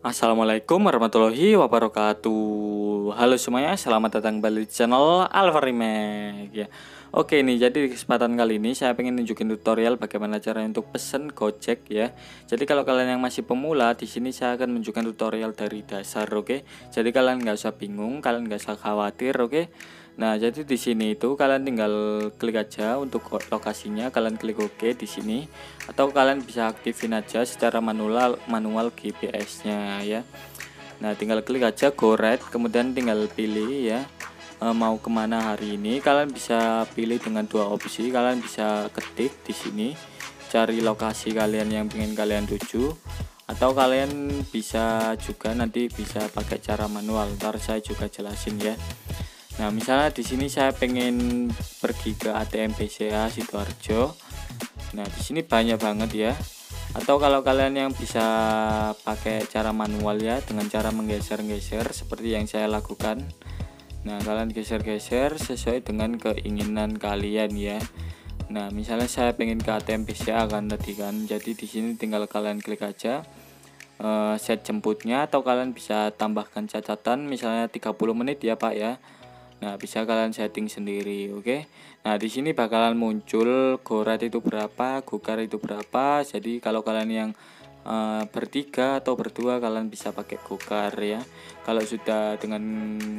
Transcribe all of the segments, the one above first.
Assalamualaikum warahmatullahi wabarakatuh Halo semuanya, selamat datang kembali di channel Alfa Remake ya. Oke nih, jadi di kesempatan kali ini saya pengen nunjukin tutorial bagaimana cara untuk pesen Gojek ya. Jadi kalau kalian yang masih pemula, di sini saya akan menunjukkan tutorial dari dasar, oke. Jadi kalian nggak usah bingung, kalian nggak usah khawatir, oke. Nah, jadi di sini itu kalian tinggal klik aja untuk lokasinya, kalian klik OK di sini atau kalian bisa aktifin aja secara manual manual GPS-nya ya. Nah, tinggal klik aja go right, kemudian tinggal pilih ya e, mau ke mana hari ini. Kalian bisa pilih dengan dua opsi, kalian bisa ketik di sini cari lokasi kalian yang ingin kalian tuju atau kalian bisa juga nanti bisa pakai cara manual. Ntar saya juga jelasin ya. Nah, misalnya di sini saya pengen pergi ke ATM BCA Sidoarjo. Nah, di sini banyak banget ya. Atau kalau kalian yang bisa pakai cara manual ya dengan cara menggeser-geser seperti yang saya lakukan. Nah, kalian geser-geser sesuai dengan keinginan kalian ya. Nah, misalnya saya pengen ke ATM BCA kan tadi kan. Jadi di sini tinggal kalian klik aja uh, set jemputnya atau kalian bisa tambahkan catatan misalnya 30 menit ya, Pak ya. Nah, bisa kalian setting sendiri, oke? Okay? Nah, di sini bakalan muncul gorat itu berapa, gukar itu berapa. Jadi kalau kalian yang uh, bertiga atau berdua kalian bisa pakai gokar ya. Kalau sudah dengan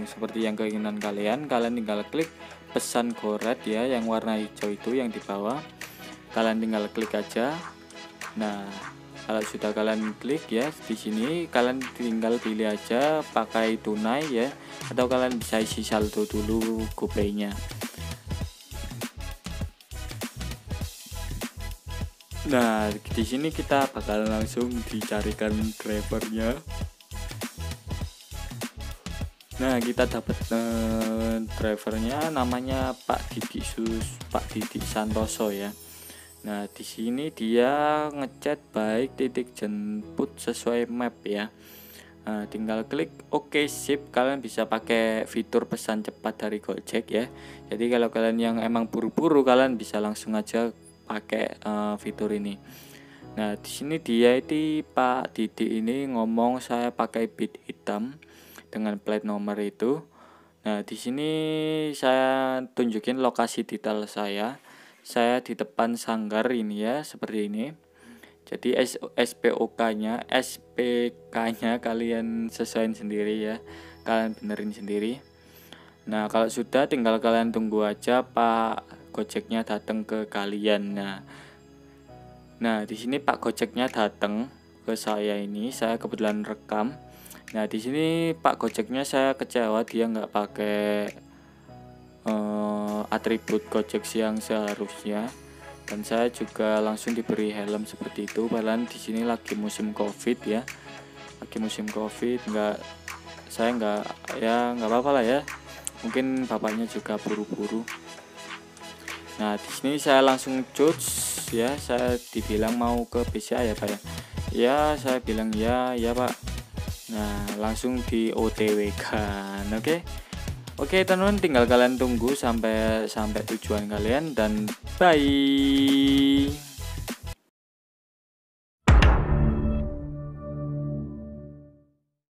seperti yang keinginan kalian, kalian tinggal klik pesan gorat ya yang warna hijau itu yang di bawah. Kalian tinggal klik aja. Nah, kalau sudah kalian klik ya di sini kalian tinggal pilih aja pakai tunai ya atau kalian bisa isi saldo dulu GoPay-nya Nah, di sini kita bakal langsung dicarikan drivernya. Nah, kita dapat uh, drivernya namanya Pak Didi Sus, Pak Didi Santoso ya. Nah, di sini dia ngechat baik titik jemput sesuai map ya. Nah, tinggal klik OK sip, kalian bisa pakai fitur pesan cepat dari Gojek ya. Jadi kalau kalian yang emang buru-buru, kalian bisa langsung aja pakai uh, fitur ini. Nah, di sini dia itu Pak Didi ini ngomong saya pakai bit hitam dengan plat nomor itu. Nah, di sini saya tunjukin lokasi detail saya saya di depan sanggar ini ya seperti ini jadi SPOK nya SPK nya kalian sesuaiin sendiri ya kalian benerin sendiri nah kalau sudah tinggal kalian tunggu aja Pak Gojeknya datang ke kalian. Nah nah di sini Pak Gojeknya datang ke saya ini. Saya kebetulan rekam. Nah di sini Pak Gojeknya saya kecewa dia nggak pakai uh, atribut Gojek yang seharusnya. Dan saya juga langsung diberi helm seperti itu. Padahal di sini lagi musim covid ya. Lagi musim covid nggak saya nggak ya nggak apa-apa lah ya. Mungkin bapaknya juga buru-buru nah di sini saya langsung cuts ya. Saya dibilang mau ke BCA ya pak ya? Ya saya bilang ya ya pak. Nah langsung di OTW kan oke? Oke teman-teman tinggal kalian tunggu sampai sampai tujuan kalian dan bye